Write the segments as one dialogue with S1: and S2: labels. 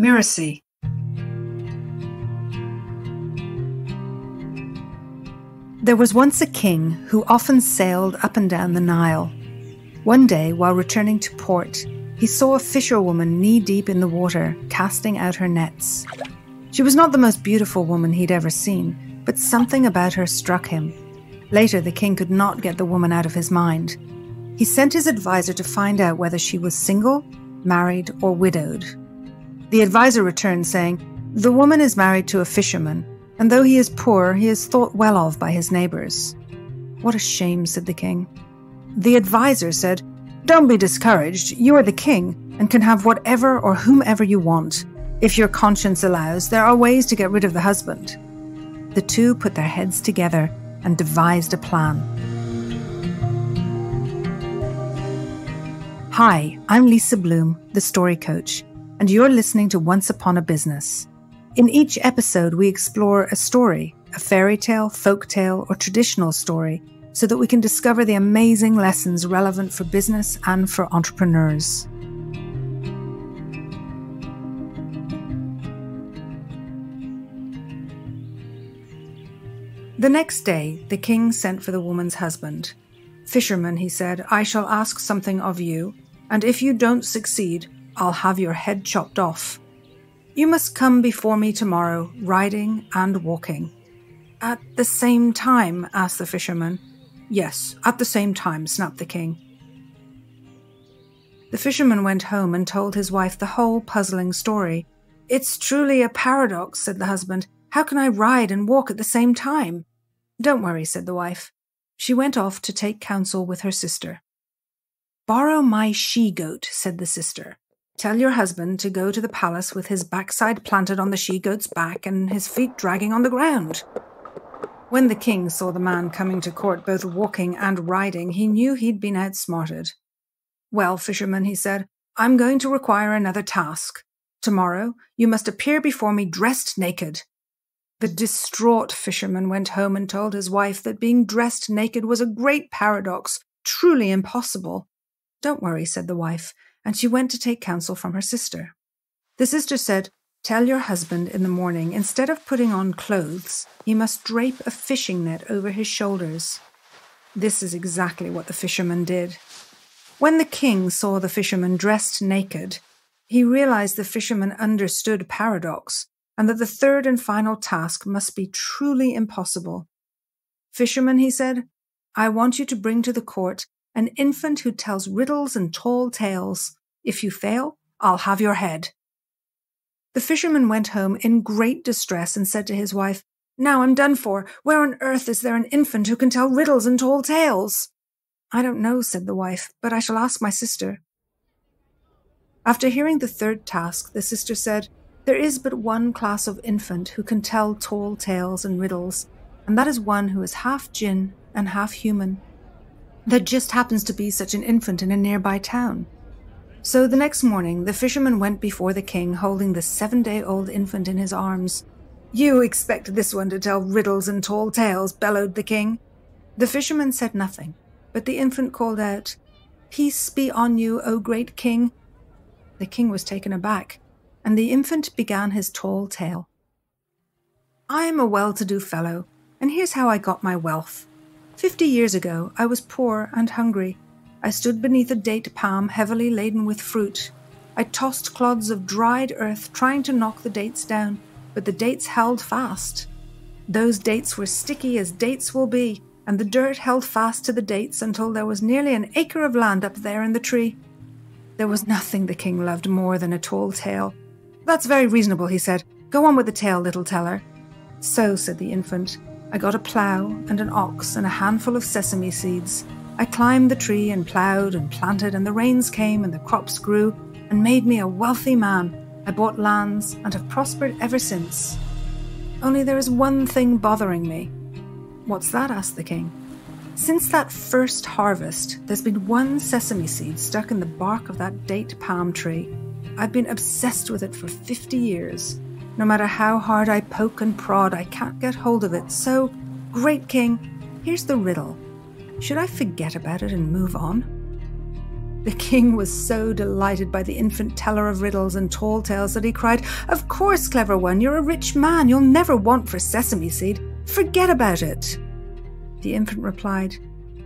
S1: Mirasee. There was once a king who often sailed up and down the Nile. One day, while returning to port, he saw a fisherwoman knee deep in the water, casting out her nets. She was not the most beautiful woman he'd ever seen, but something about her struck him. Later, the king could not get the woman out of his mind. He sent his advisor to find out whether she was single, married, or widowed. The advisor returned saying, The woman is married to a fisherman, and though he is poor, he is thought well of by his neighbors. What a shame, said the king. The advisor said, Don't be discouraged. You are the king and can have whatever or whomever you want. If your conscience allows, there are ways to get rid of the husband. The two put their heads together and devised a plan. Hi, I'm Lisa Bloom, the story coach, and you're listening to Once Upon a Business. In each episode, we explore a story, a fairy tale, folk tale, or traditional story, so that we can discover the amazing lessons relevant for business and for entrepreneurs. The next day, the king sent for the woman's husband. Fisherman, he said, I shall ask something of you, and if you don't succeed, I'll have your head chopped off. You must come before me tomorrow, riding and walking. At the same time? asked the fisherman. Yes, at the same time, snapped the king. The fisherman went home and told his wife the whole puzzling story. It's truly a paradox, said the husband. How can I ride and walk at the same time? Don't worry, said the wife. She went off to take counsel with her sister. Borrow my she goat, said the sister. Tell your husband to go to the palace with his backside planted on the she goat's back and his feet dragging on the ground. When the king saw the man coming to court both walking and riding, he knew he'd been outsmarted. Well, fisherman, he said, I'm going to require another task. Tomorrow you must appear before me dressed naked. The distraught fisherman went home and told his wife that being dressed naked was a great paradox, truly impossible. Don't worry, said the wife, and she went to take counsel from her sister. The sister said, Tell your husband in the morning, instead of putting on clothes, he must drape a fishing net over his shoulders. This is exactly what the fisherman did. When the king saw the fisherman dressed naked, he realized the fisherman understood paradox and that the third and final task must be truly impossible. Fisherman, he said, I want you to bring to the court an infant who tells riddles and tall tales. If you fail, I'll have your head. The fisherman went home in great distress and said to his wife, Now I'm done for. Where on earth is there an infant who can tell riddles and tall tales? I don't know, said the wife, but I shall ask my sister. After hearing the third task, the sister said, There is but one class of infant who can tell tall tales and riddles, and that is one who is half jinn and half human. There just happens to be such an infant in a nearby town. So the next morning, the fisherman went before the king holding the seven day old infant in his arms. You expect this one to tell riddles and tall tales, bellowed the king. The fisherman said nothing, but the infant called out, Peace be on you, O great king. The king was taken aback, and the infant began his tall tale. I am a well to do fellow, and here's how I got my wealth. Fifty years ago, I was poor and hungry. I stood beneath a date palm heavily laden with fruit. I tossed clods of dried earth, trying to knock the dates down, but the dates held fast. Those dates were sticky as dates will be, and the dirt held fast to the dates until there was nearly an acre of land up there in the tree. There was nothing the king loved more than a tall tale. That's very reasonable, he said. Go on with the tale, little teller. So, said the infant, I got a plough and an ox and a handful of sesame seeds. I climbed the tree and ploughed and planted, and the rains came and the crops grew and made me a wealthy man. I bought lands and have prospered ever since. Only there is one thing bothering me. What's that? asked the king. Since that first harvest, there's been one sesame seed stuck in the bark of that date palm tree. I've been obsessed with it for 50 years. No matter how hard I poke and prod, I can't get hold of it. So, great king, here's the riddle. Should I forget about it and move on? The king was so delighted by the infant teller of riddles and tall tales that he cried, Of course, clever one, you're a rich man. You'll never want for sesame seed. Forget about it. The infant replied,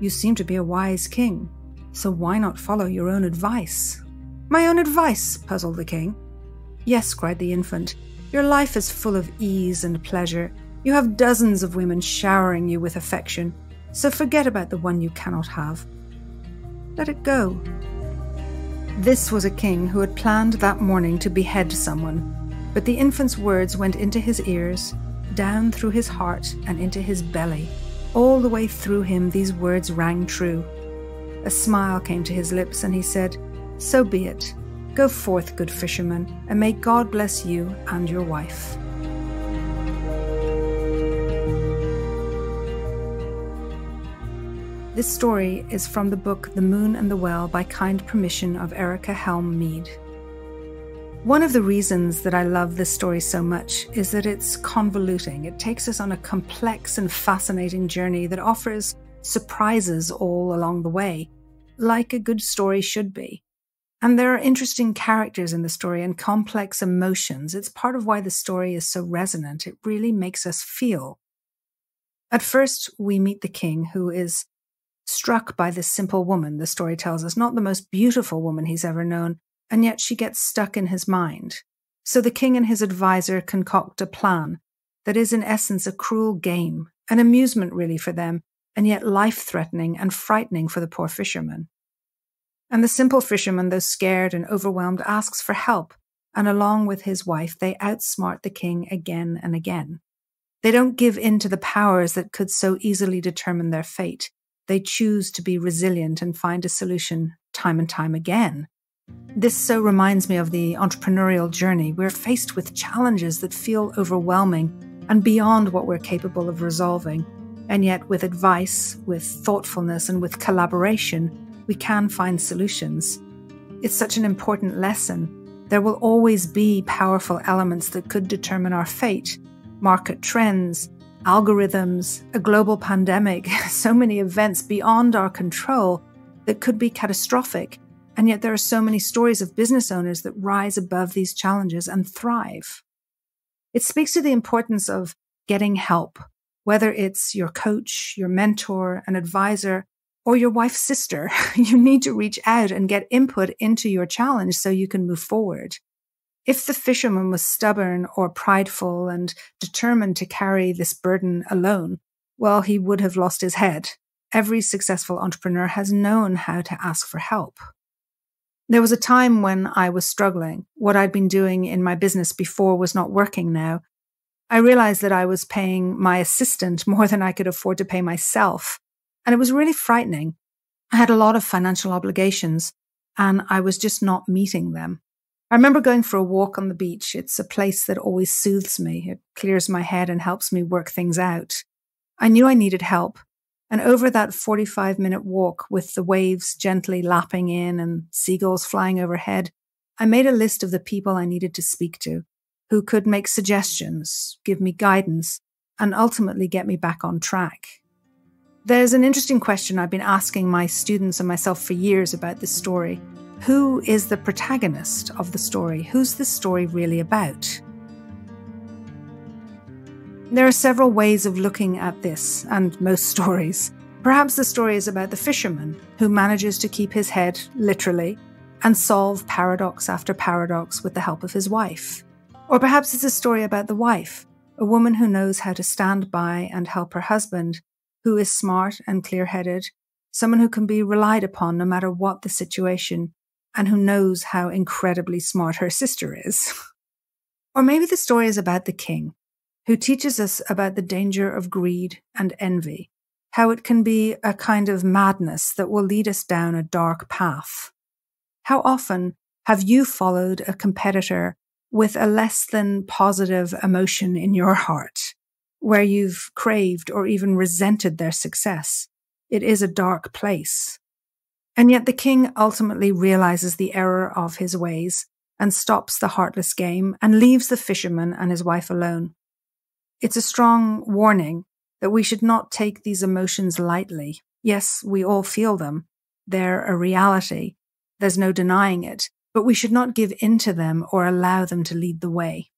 S1: You seem to be a wise king, so why not follow your own advice? My own advice, puzzled the king. Yes, cried the infant. Your life is full of ease and pleasure. You have dozens of women showering you with affection, so forget about the one you cannot have. Let it go. This was a king who had planned that morning to behead someone, but the infant's words went into his ears, down through his heart, and into his belly. All the way through him, these words rang true. A smile came to his lips, and he said, So be it. Go forth, good fisherman, and may God bless you and your wife. This story is from the book The Moon and the Well by kind permission of Erica Helm Mead. One of the reasons that I love this story so much is that it's convoluting. It takes us on a complex and fascinating journey that offers surprises all along the way, like a good story should be. And there are interesting characters in the story and complex emotions. It's part of why the story is so resonant. It really makes us feel. At first, we meet the king, who is struck by this simple woman, the story tells us, not the most beautiful woman he's ever known, and yet she gets stuck in his mind. So the king and his adviser concoct a plan that is, in essence, a cruel game, an amusement really for them, and yet life threatening and frightening for the poor fisherman. And the simple fisherman, though scared and overwhelmed, asks for help, and along with his wife, they outsmart the king again and again. They don't give in to the powers that could so easily determine their fate. They choose to be resilient and find a solution time and time again. This so reminds me of the entrepreneurial journey. We're faced with challenges that feel overwhelming and beyond what we're capable of resolving. And yet, with advice, with thoughtfulness, and with collaboration, we can find solutions. It's such an important lesson. There will always be powerful elements that could determine our fate market trends, algorithms, a global pandemic, so many events beyond our control that could be catastrophic. And yet there are so many stories of business owners that rise above these challenges and thrive. It speaks to the importance of getting help, whether it's your coach, your mentor, an advisor, or your wife's sister. You need to reach out and get input into your challenge so you can move forward. If the fisherman was stubborn or prideful and determined to carry this burden alone, well, he would have lost his head. Every successful entrepreneur has known how to ask for help. There was a time when I was struggling. What I'd been doing in my business before was not working now. I realized that I was paying my assistant more than I could afford to pay myself. And it was really frightening. I had a lot of financial obligations and I was just not meeting them. I remember going for a walk on the beach. It's a place that always soothes me. It clears my head and helps me work things out. I knew I needed help. And over that 45 minute walk with the waves gently lapping in and seagulls flying overhead, I made a list of the people I needed to speak to who could make suggestions, give me guidance, and ultimately get me back on track. There's an interesting question I've been asking my students and myself for years about this story. Who is the protagonist of the story? Who's the story really about? There are several ways of looking at this and most stories. Perhaps the story is about the fisherman who manages to keep his head, literally, and solve paradox after paradox with the help of his wife. Or perhaps it's a story about the wife, a woman who knows how to stand by and help her husband, who is smart and clear headed, someone who can be relied upon no matter what the situation, and who knows how incredibly smart her sister is. or maybe the story is about the king, who teaches us about the danger of greed and envy, how it can be a kind of madness that will lead us down a dark path. How often have you followed a competitor with a less than positive emotion in your heart, where you've craved or even resented their success? It is a dark place. And yet the king ultimately realizes the error of his ways and stops the heartless game and leaves the fisherman and his wife alone. It's a strong warning that we should not take these emotions lightly. Yes, we all feel them. They're a reality, There's no denying it, but we should not give in to them or allow them to lead the way.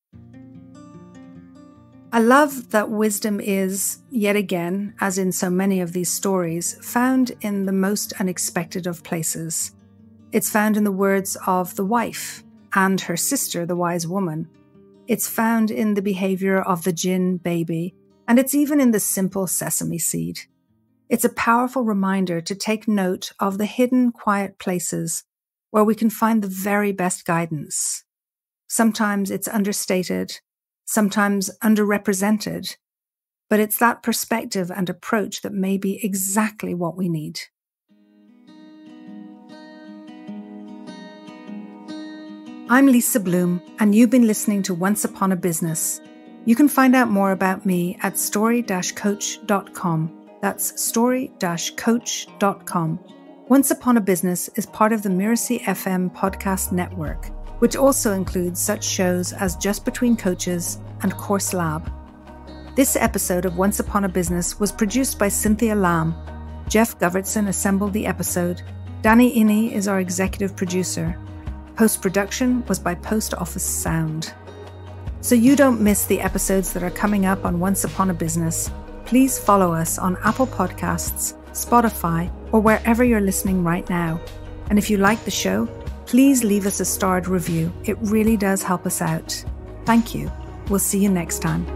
S1: I love that wisdom is, yet again, as in so many of these stories, found in the most unexpected of places. It's found in the words of the wife and her sister, the wise woman. It's found in the behavior of the jinn baby, and it's even in the simple sesame seed. It's a powerful reminder to take note of the hidden, quiet places where we can find the very best guidance. Sometimes it's understated, sometimes underrepresented, but it's that perspective and approach that may be exactly what we need. I'm Lisa Bloom, and you've been listening to Once Upon a Business. You can find out more about me at story coach.com. That's story coach.com. Once Upon a Business is part of the Mirasee FM podcast network which also includes such shows as Just Between Coaches and Course Lab. This episode of Once Upon a Business was produced by Cynthia Lamb. Geoff Govertsen assembled the episode. Danny Iny is our executive producer. Post production was by Post Office Sound. So you don't miss the episodes that are coming up on Once Upon a Business, please follow us on Apple Podcasts, Spotify, or wherever you're listening right now. And if you like the show, please leave us a starred review. It really does help us out. Thank you. We'll see you next time.